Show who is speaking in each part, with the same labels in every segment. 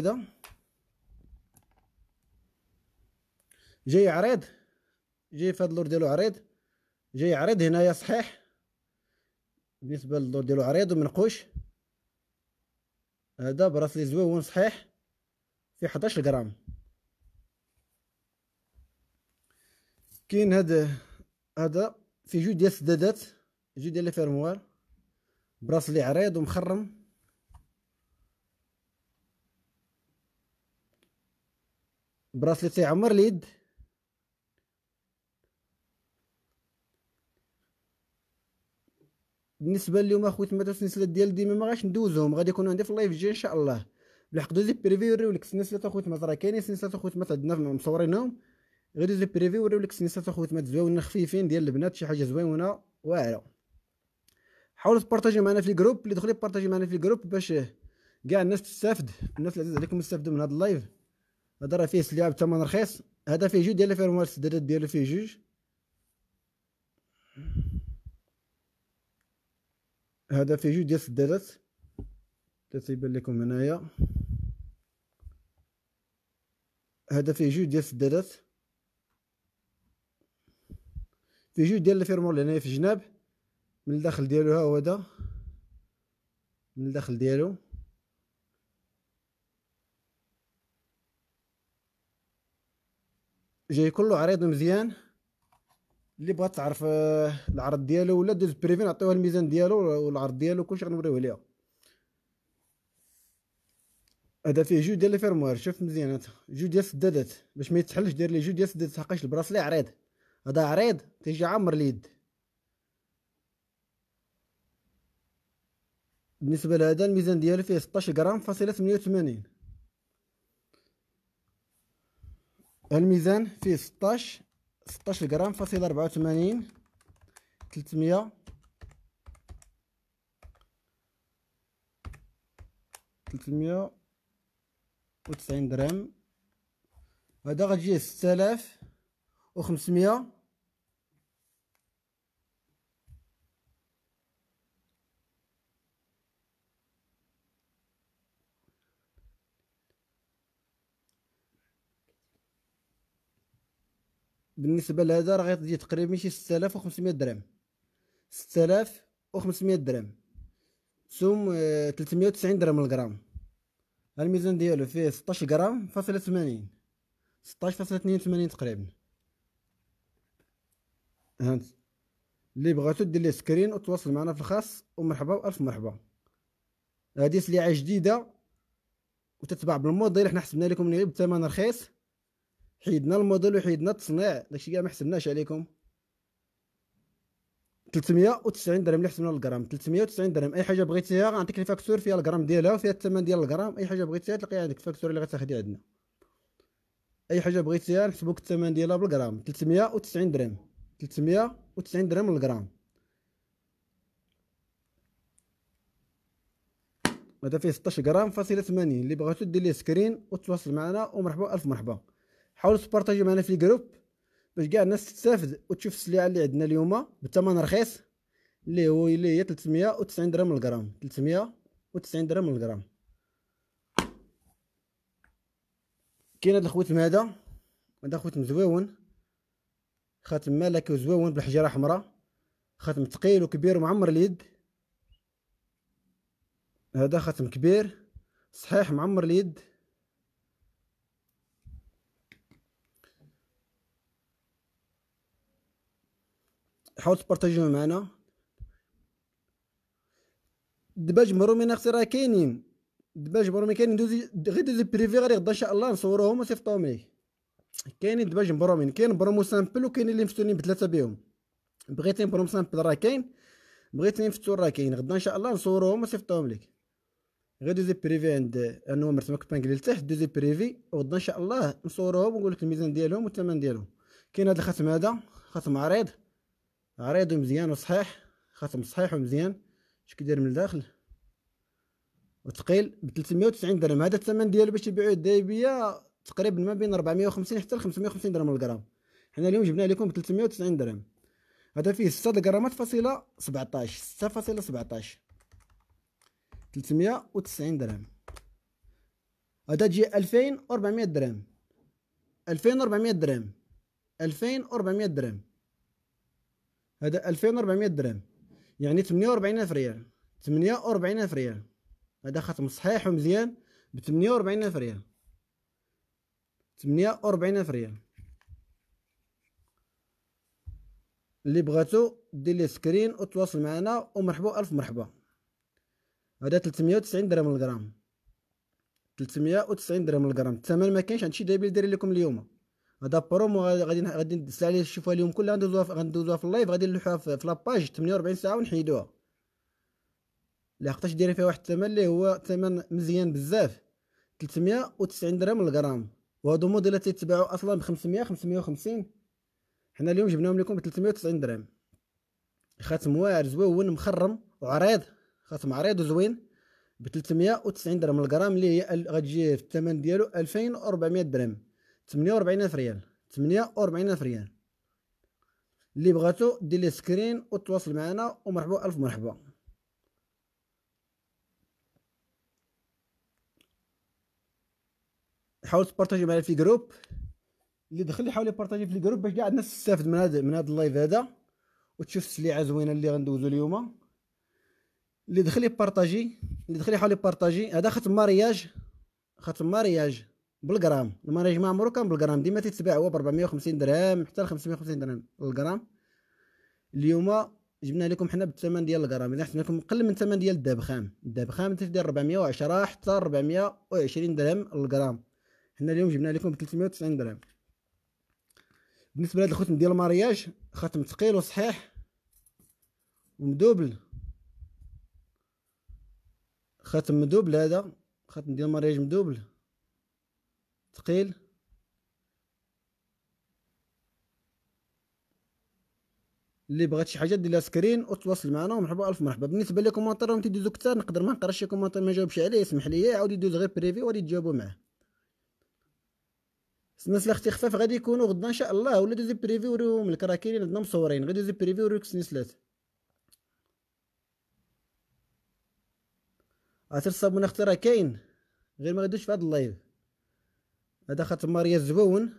Speaker 1: هذا؟ جاي عريض. جاي في هذا الدور ديالو عريض. جاي عريض هنايا صحيح. بالنسبة للدور ديالو عريض ومنقوش هذا bracelet زوين صحيح. في 11 غرام. كاين هذا هذا في جوج ديال السدادات. جوج ديال les fermoirs. bracelet عريض ومخرم. bracelet تيعمر اليد. بالنسبة لليوم أخويا مثلا السلسله ديال ديما ما غاش ندوزهم غادي يكونوا عندي في ال live الجاي إن شاء الله. بالحق دوزي privé يوريو لك السلسله أخويا ما راه كاينين سلسلة أخويا ما عندنا مصورينهم. غير دوزي privé يوريو لك السلسله أخويا ما زوينين خفيفين ديال البنات شي حاجة زوينة واعرة. حاولوا تبارطاجيو معنا في ال groupe اللي دخل يبارطاجي معنا في ال groupe باش كاع الناس تستافد. الناس اللي عزيز عليكم يستافدوا من هذا ال live هذا راه فيه سلعة بثمن رخيص. هذا فيه جوج ديال ال fermoir السدادات ديالو فيه جوج. هذا فيه جوج ديال السدادات تيبان لكم هنايا. هذا فيه جوج ديال السدادات فيه جوج ديال ال fermoir هنايا في الجناب من الداخل ديالو ها هو هذا. من الداخل ديالو. جاي كله عريض مزيان. اللي بغات تعرف آه، العرض ديالو ولا دوز privé نعطيوها الميزان ديالو والعرض ديالو كلشي غنوريوه ليها هذا فيه جوج ديال ال fermoir شوف مزيان هذا. جوج ديال السدادات باش ما يتحلش دير لي جوج ديال السدادات حقاش ال bracelet عريض. هذا عريض تيجي عامر اليد. بالنسبة لهذا الميزان ديالو فيه 16 غرام فاصلة 88 الميزان فيه 16 16 غرام فاصلة 84 300 300 وتسعين درهم. هذا غتجي 6500 بالنسبة لهذا راه غتجي تقريبا شي 6500 درهم. 6500 درهم. ثم 390 درهم الغرام. الميزان ديالو فيه 16 غرام فاصلة 80 16 فاصلة 82 تقريبا. هانت. اللي بغاتو دير لي screen وتواصل معنا في الخاص ومرحبا وألف مرحبا. هذه سلعه جديدة وتتباع بالموديل حنا حسبنا لكم غير بثمن رخيص. حيدنا الموديل وحيدنا التصنيع. داكشي كاع ما حسبناش عليكم. 390 درهم اللي حسبنا الغرام 390 درهم. أي حاجة بغيتيها غنعطيك ال facture فيها الغرام ديالها وفيها الثمن ديال الغرام. أي حاجة بغيتيها تلقاها عندك ال facture اللي غتاخدي عندنا. أي حاجة بغيتيها نحسبوك الثمن ديالها بالغرام. 390 درهم. 390 درهم الغرام هذا فيه 16 غرام فاصلة 80 اللي بغاتو دير ليه screen وتواصل معنا ومرحبا ألف مرحبا. حاولوا تبارطاجيو معنا في ال groupe باش كاع الناس تستافد وتشوف السلعة اللي عندنا اليوم بثمن رخيص اللي هو اللي هي 390 درهم الغرام 390 درهم الغرام كاين هاد الخويتم هذا هذا خويتم زويون خاتم ملكي وزويون بالحجره حمراء خاتم ثقيل وكبير ومعمر اليد. هذا خاتم كبير صحيح معمر اليد. حاول تبارطاجيو معنا. دباج مرومين أختي راه كاينين. دبالج مبرومين كاينين. دوزي غير دوزي privé غير غدا إن شاء الله نصوروهم وصيفطوهم ليك كاينين دبالج مبرومين كاين مبروم simple وكاين اللي مفتولين بثلاثة بهم. بغيتي مبروم simple راه كاين. بغيتي مفتول راه كاين. غدا إن شاء الله نصوروهم وصيفطوهم ليك غير دوزي privé عند أنو مرسومه كبانكلي لتحت. دوزي privé وغدا إن شاء الله نصوروهم ونقول لك الميزان ديالهم والثمن ديالهم. كاين هذا الخاتم هذا. خاتم عريض. عريض ومزيان وصحيح خاتم صحيح ومزيان. اش كيدير من الداخل؟ وثقيل ب 390 درهم. هذا الثمن ديالو باش يبيعوه الدايبية تقريبا ما بين 450 حتى ل 550 درهم الغرام. حنا اليوم جبنا لكم ب 390 درهم. هذا فيه 6 غرامات فاصلة 17 6 فاصلة 17 390 درهم. هذا تجي 2400 درهم. 2400 درهم. 2400 درهم. هذا 2400 درهم. يعني 48000 ريال. 48000 ريال. هذا خاتم صحيح ومزيان ب 48000 ريال. 48000 ريال. اللي بغاتو دير لي screen وتواصل معنا ومرحبا الف مرحبا. هذا 390 درهم الغرام. 390 درهم الغرام. الثمن ما كاينش. هادشي دابا داير لكم اليوم. هذا برومو غادي غادي ندس عليه تشوفوها اليوم كلها غندوزوها غندوزوها في ال live غادي نلوحوها في la page 48 ساعة ونحيدوها. لحقاش دايرين فيها واحد الثمن اللي هو ثمن مزيان بزاف 390 درهم الغرام. وهادو موديلات تيتباعوا أصلا ب 500 550 حنا اليوم جبناهم لكم ب 390 درهم. خاتم واعر زوين مخرم وعريض. خاتم عريض وزوين ب 390 درهم الغرام اللي هي غتجي في الثمن ديالو 2400 درهم. 48000 ريال. 48000 ريال. اللي بغاتو دير لي screen وتواصل معنا ومرحبا ألف مرحبا. حاول تبارطاجي معنا في groupe اللي دخل يحاول يبارطاجي في ال groupe باش كاع الناس تستافد من هذا من هذا ال live هذا. وتشوف السليعه زوينة اللي غندوزو اليوم. اللي دخل يبارطاجي اللي دخل يحاول يبارطاجي هذا ختم mariage. ختم مارياج. بالغرام المارياج ما عمرو كان بالغرام ديما تيتباع هو ب 450 درهم حتى ل 550 درهم. الغرام اليوم جبنا لكم حنا بالثمن ديال الغرام إذا حسبنا لكم أقل من الثمن ديال الذهب خام الذهب خام تدير 410 حتى 420 درهم الغرام حنا اليوم جبنا لكم ب 390 درهم. بالنسبة لهاد الختم ديال المارياج ختم ثقيل وصحيح ومدوبل. ختم مدوبل هذا. ختم ديال ال mariage مدوبل. ثقيل اللي بغات شي حاجة دير screen وتواصل معنا ومرحبا ألف مرحبا. بالنسبة les commentaires تيدوزو كثار نقدر ما نقراش شي commentaire ما جاوبش عليه يسمح لي يعاود يدوز غير privé وغادي تجاوبوا معاه. الناس أختي خفاف غادي يكونوا غدا إن شاء الله ولا دوزي privé يوريهم لك راه كاينين عندنا مصورين غادي دوزي privé يوريوك سنسلات عطر الصابون أختي راه كاين غير ما غادوش في هذا اللايف. هذا خاتم ماريا زبون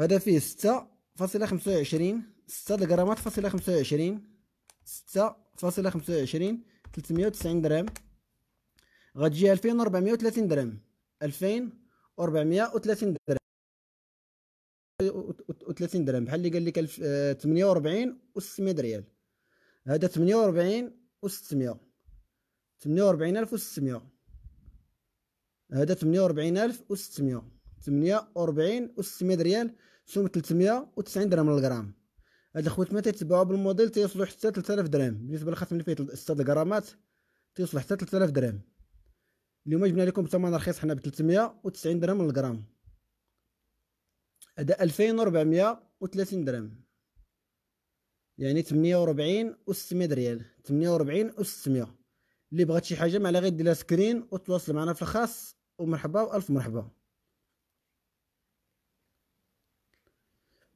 Speaker 1: هذا فيه ستة فاصلة خمسة وعشرين ستة غرامات فاصلة خمسة وعشرين ستة فاصلة خمسة وعشرين تلتمية وتسعين درهم غتجي ألفين وربعمية وثلاثين درهم ألفين وربعمية وثلاثين درهم وثلاثين درهم بحال اللي قال لك ألف تمنية وربعين وستمية ريال. هذا تمنية وربعين وستمية. تمنية وربعين ألف هذا تمنية وربعين ألف وستمية. تمنية وربعين وستمية ريال سوم تلتمية وتسعين درهم للغرام هاد الخوت ما تيتبعوا بالموديل تيوصلوا حتى 3000 درهم. بالنسبة للخاتم اللي فيه 6 غرامات تيوصل حتى 3000 درهم. اليوم جبنا لكم بثمن رخيص حنا ب 390 درهم للغرام هذا 2430 درهم. يعني 48 و 600 ريال. 48 و 600 اللي بغات شي حاجة ما غير دير screen وتواصل معنا في الخاص. ومرحبا وألف مرحبا.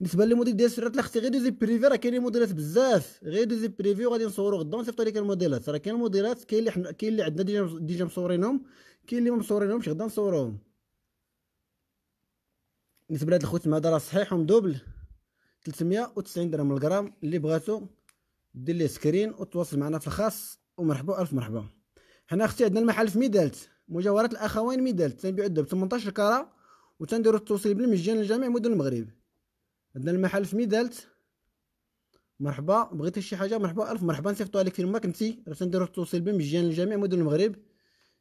Speaker 1: بالنسبة للموديل ديال سرات لاختي غير دوزي privé راه كاينين موديلات بزاف. غير دوزي privé وغادي نصورو غدا ونصيفطو لك الموديلات. راه كاين الموديلات كاين اللي حنا كاين اللي عندنا déjà déjà مصورينهم كاين اللي ما مصورينهمش غدا نصوروهم بالنسبة لهاد الخوت هذا راه صحيح ومدوبل. 390 درهم الغرام اللي بغاتو دير ليه screen وتواصل معنا في الخاص. ومرحبا ألف مرحبا. حنا أختي عندنا المحل في ميدلت. مجوهرات الأخوين ميدلت. تنبيعو الذهب 18 carats وتنديرو التوصيل بالمجان لجميع مدن المغرب. عندنا المحل في ميدلت. مرحبا. بغيتي شي حاجة؟ مرحبا. ألف مرحبا. نصيفطو عليك فين ما كنتي راه تنديرو التوصيل بالمجان لجميع مدن المغرب.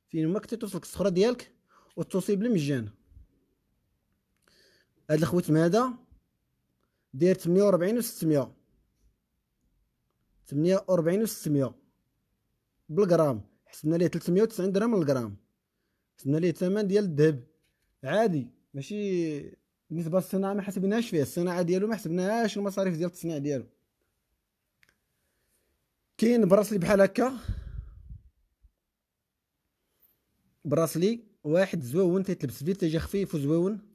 Speaker 1: فين ما كنتي توصلك الصخرة ديالك والتوصيل بالمجان. هاد الخوت هذا داير 48 و 600 48 و 600 بالغرام. حسبنا ليه 390 درهم للغرام حسبنا ليه الثمن ديال الذهب. عادي ماشي بالنسبة للصناعة ما حسبناش فيه الصناعة ديالو ما حسبناهاش المصاريف ديال التصنيع ديالو. كاين براسلي بحال هكا. براسلي واحد زوون تيتلبس فيه تيجي خفيف وزوون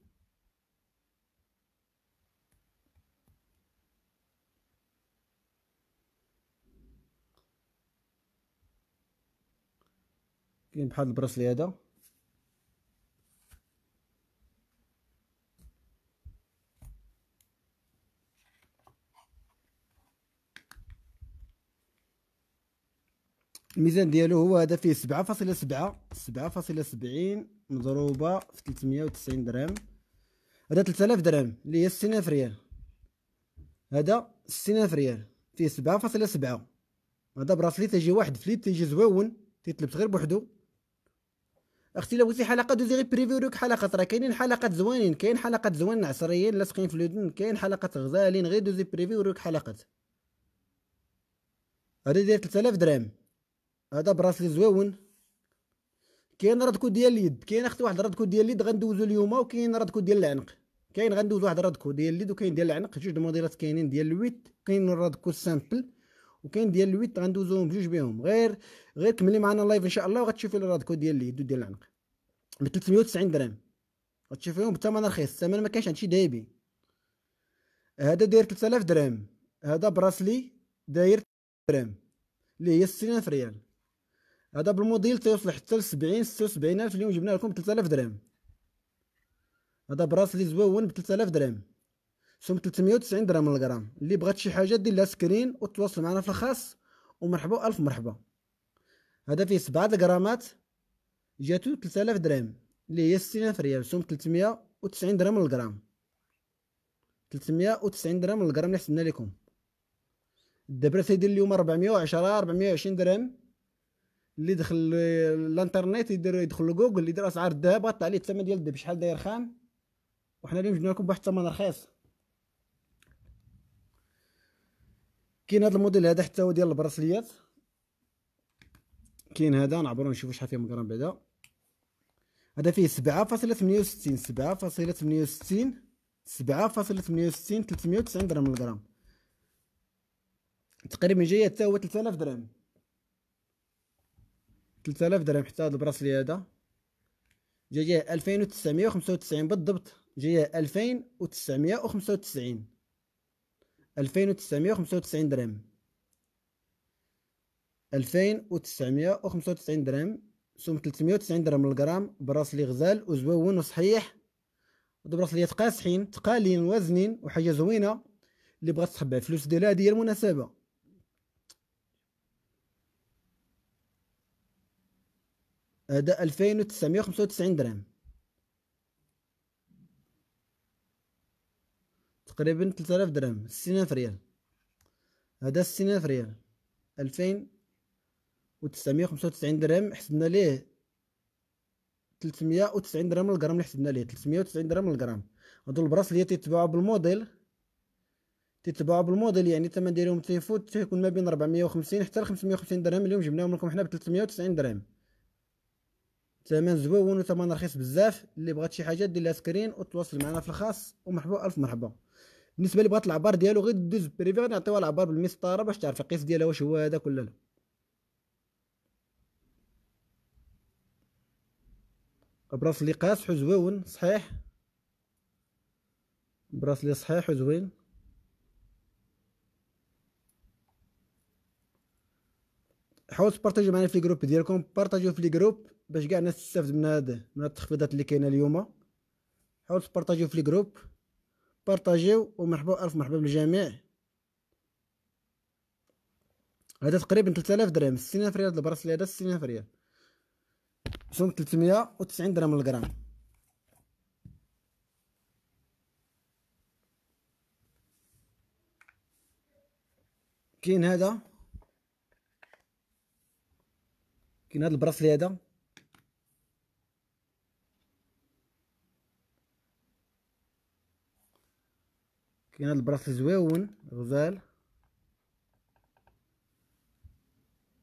Speaker 1: كاين بحال البراسلي هذا. الميزان ديالو هو هذا فيه سبعة فاصلة سبعة سبعة فاصلة سبعين مضروبة في تلتمية وتسعين درهم. هذا تلتلاف درهم اللي هي ستين ألف ريال. هذا ستين ألف ريال فيه سبعة فاصلة سبعة. هذا براسلي تيجي واحد فليب تيجي زويون تيتلبس غير بوحدو. أختي لو بغيتي حلقة دوزي غير بريفيو دوك حلقات راه كاينين حلقات زوينين كاين حلقات زوينين عصريين لاصقين في الودن كاين حلقات غزالين غير دوزي بريفيو دوك حلقات. هذا داير 3000 درهم. هذا bracelet زويون كاين ras de cou ديال اليد كاين أختي واحد ras de cou ديال اليد غندوزو اليوم وكاين ras de cou ديال العنق. كاين غندوز واحد ras de cou ديال اليد وكاين ديال العنق جوج موديلات كاينين ديال ال huit كاين ras de cou simple. وكاين ديال ال huit غندوزوهم بجوج بهم. غير غير كملي معنا ال live إن شاء الله وغتشوفي ال ras de cou ديال اليد وديال العنق. ب 390 درهم. غتشوفيهم بثمن رخيص. الثمن ما كاينش هادشي دايبي. هذا داير 3000 درهم. هذا bracelet داير درهم. اللي هي 60000 ريال. هذا بالموديل تيوصل حتى ل 70 76 ألف. اليوم جبنا لكم ب 3000 درهم. هذا bracelet زوين ب 3000 درهم. سوم 390 درهم الغرام اللي بغات شي حاجة دير لها screen وتواصل معنا في الخاص. ومرحبا الف مرحبا. هذا فيه 7 غرامات. جاتو 3000 درهم. اللي هي 60000 ريال سوم 390 درهم الغرام 390 درهم الغرام اللي حسبنا لكم. الدبرة تيدير اليوم 410 420 درهم. اللي دخل الانترنت يدير يدخل لجوجل يدير أسعار الذهب. غطلع عليه الثمن ديال الذهب. شحال داير خام؟ وحنا اليوم جبنا لكم بواحد الثمن رخيص. كاين هذا الموديل هذا حتى هو ديال البراسليات. كاين هذا نعبرو نشوفو شحال فيه من غرام بعدا. هذا فيه سبعة فاصلة ثمانية وستين سبعة فاصلة ثمانية وستين سبعة فاصلة ثمانية وستين تلتمية وتسعين درهم الغرام تقريبا جاية حتى هو تلتالاف درهم. تلتالاف درهم حتى هاد البراسلي هذا. جاية ألفين وتسعمية وخمسة وتسعين بالضبط. جاية ألفين وتسعمية وخمسة وتسعين. ألفين وتسعمية وخمسة وتسعين درهم. ألفين وتسعمية وخمسة وتسعين درهم. سوم تلتمية وتسعين درهم الغرام براسلي غزال وزوون وصحيح. هادو براسليات قاصحين تقالين وزنين وحاجة زوينة اللي بغات تخبع فلوس ديالها هادي هي المناسبة. هذا ألفين وتسعمية وخمسة وتسعين درهم. تقريبا 3000 درهم 60000 ريال. هذا 60000 ريال. 2995 درهم حسبنا ليه 390 درهم الغرام اللي حسبنا ليه 390 درهم الغرام هادو البراسليات تيتباعوا بالموديل تيتباعوا بالموديل يعني الثمن ديالهم تيفوت تيكون ما بين 450 حتى ل 550 درهم. اليوم جبناهم لكم حنا ب 390 درهم. ثمن زوين وثمن رخيص بزاف. اللي بغات شي حاجة دير لها screen وتواصل معنا في الخاص. ومرحبا ألف مرحبا. بالنسبة اللي بغات العبار ديالو غير دوز privé غنعطيوها العبار بالمسطرة باش تعرف القيس ديالها واش هو هذاك ولا لا bracelet قاصح وزوين صحيح. bracelet صحيح وزوين حاولوا تبارطاجيو معنا في ال groupe ديالكم بارطاجيو في ال groupe باش كاع الناس تستافد من هذا من التخفيضات اللي كاينة اليوم. حاولوا تبارطاجيو في ال groupe. بارطاجيو ومرحبا ألف مرحبا بالجميع هذا تقريبا 3000 درهم. 60000 ريال ال bracelet هذا 60000 ريال سوم 390 درهم للغرام. كاين هذا؟ كاين هذا ال bracelet هذا؟ كاين هاد البراسلي زويون غزال.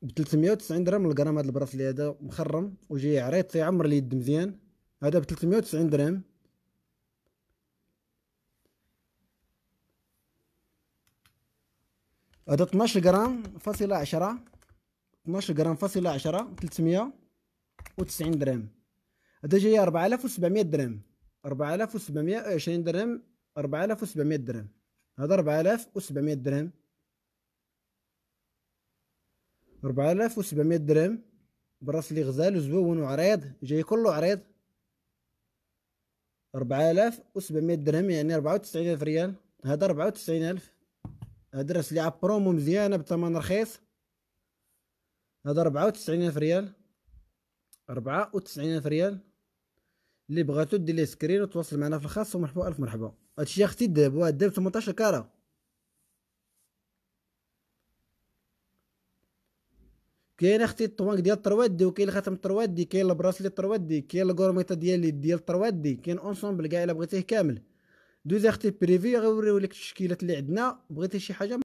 Speaker 1: ب 390 درهم الغرام هاد البراسلي هذا مخرم وجاي عريض تيعمر اليد مزيان. هذا ب 390 درهم. هذا 12 غرام فاصلة 10 12 غرام فاصلة 10 390 درهم. هذا جاي 4700 درهم. 4720 درهم. 4700 درهم. هذا 4700 درهم. 4700 درهم. براسلي غزال وزوون وعريض. جاي كله عريض. 4700 درهم يعني 94000 ريال. هذا 94000 هذا راسلي عبرومو مزيانه بثمن رخيص. هذا ربعة وتسعين ألف ريال. ربعة وتسعين ألف ريال. اللي بغاتو دير ليه screen وتواصل معنا في الخاص ومرحبا. ألف مرحبا. هادشي أختي الدهب واه الدهب 18 carats كاين أختي الطوانك ديال الطروادي وكاين الخاتم الطروادي كاين ال bracelet الطروادي كاين الكورميطة ديالي ديال الطروادي كاين ensemble كاع إلا بغيتيه كامل. دوز أختي privé غيوريو لك التشكيلات اللي عندنا بغيتي شي حاجة؟